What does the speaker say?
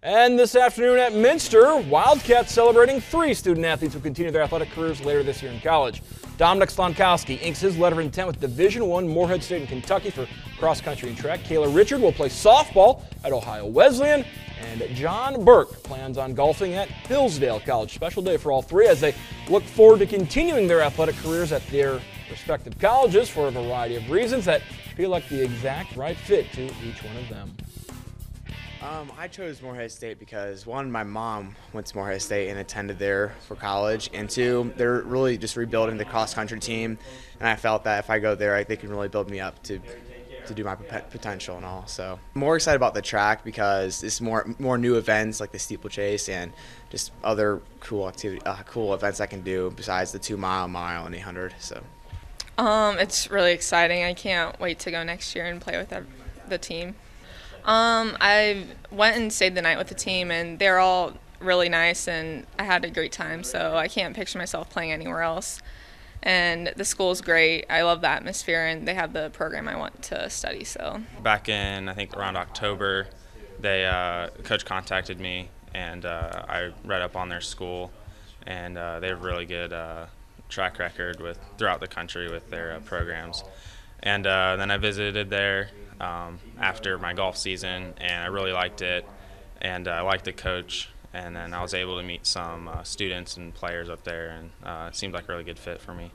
And this afternoon at Minster, Wildcats celebrating three student athletes who continue their athletic careers later this year in college. Dominic Slonkowski inks his letter of intent with Division One Morehead State in Kentucky for cross country and track. Kayla Richard will play softball at Ohio Wesleyan. And John Burke plans on golfing at Hillsdale College. Special day for all three as they look forward to continuing their athletic careers at their respective colleges for a variety of reasons that feel like the exact right fit to each one of them. Um, I chose Morehead State because one, my mom went to Morehead State and attended there for college, and two, they're really just rebuilding the cross country team, and I felt that if I go there, I, they can really build me up to to do my potential and all. So more excited about the track because it's more more new events like the steeplechase and just other cool activity, uh, cool events I can do besides the two mile, mile, and 800. So. Um, it's really exciting. I can't wait to go next year and play with the team. Um, I went and stayed the night with the team, and they're all really nice, and I had a great time. So I can't picture myself playing anywhere else. And the school's great. I love the atmosphere, and they have the program I want to study. So back in I think around October, they uh, coach contacted me, and uh, I read up on their school, and uh, they have a really good uh, track record with throughout the country with their uh, programs. And uh, then I visited there um, after my golf season, and I really liked it. And uh, I liked the coach, and then I was able to meet some uh, students and players up there, and uh, it seemed like a really good fit for me.